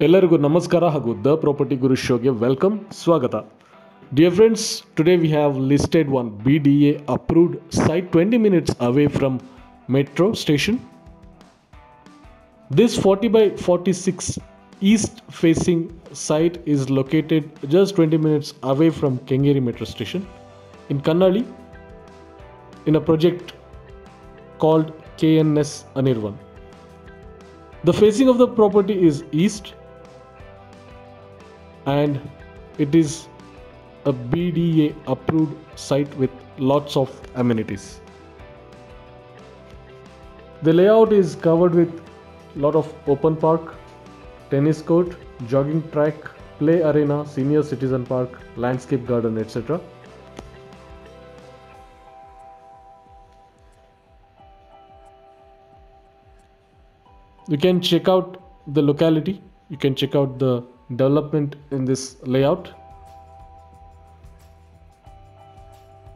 ಎಲ್ಲರಿಗೂ ನಮಸ್ಕಾರ ಹಾಗೂ ದ ಪ್ರಾಪರ್ಟಿ ಗುರು ಶೋಗೆ ವೆಲ್ಕಮ್ ಸ್ವಾಗತ dear friends today we have listed one B D A approved site twenty minutes away from metro station This 40 by 46 east facing site is located just 20 minutes away from Kengeri metro station in Kannali in a project called KNS Anirvan. The facing of the property is east and it is a BDA approved site with lots of amenities. The layout is covered with lot of open park, tennis court, jogging track, play arena, senior citizen park, landscape garden, etc. You can check out the locality, you can check out the development in this layout.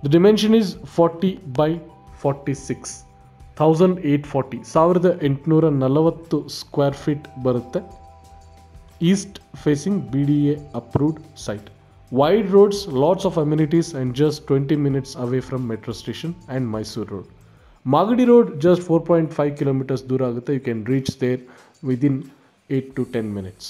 The dimension is 40 by 46. Thousand eight forty ಸಾವಿರದ ಎಂಟುನೂರ ನಲವತ್ತು square feet ಬರುತ್ತೆ East facing B D A approved site wide roads lots of amenities and just twenty minutes away from metro station and Mysuru road Magadi road just four point five kilometres ದೂರ ಆಗುತ್ತೆ you can reach there within eight to ten minutes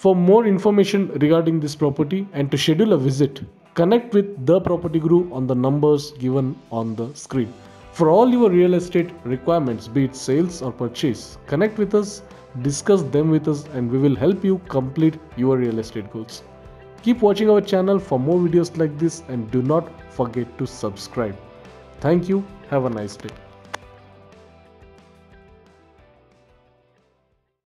For more information regarding this property and to schedule a visit, connect with the property guru on the numbers given on the screen. For all your real estate requirements, be it sales or purchase, connect with us, discuss them with us, and we will help you complete your real estate goals. Keep watching our channel for more videos like this and do not forget to subscribe. Thank you. Have a nice day.